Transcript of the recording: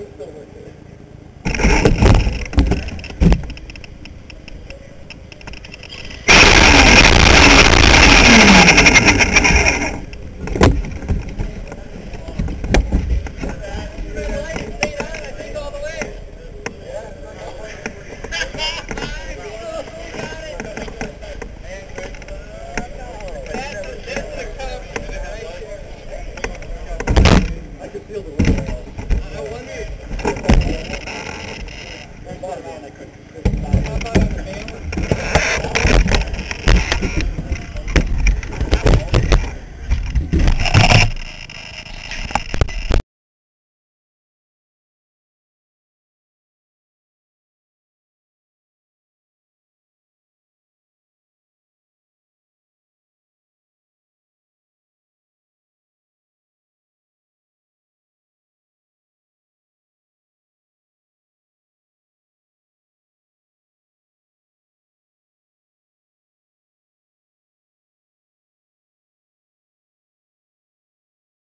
It's still working.